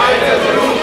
Mais Jesus!